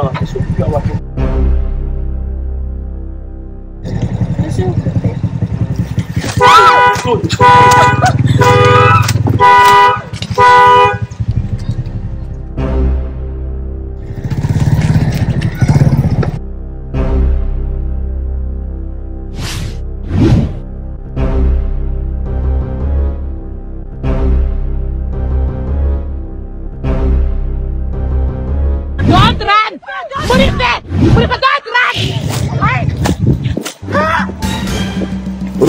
啊你手机掉了没事儿我就是说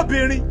obìnrin.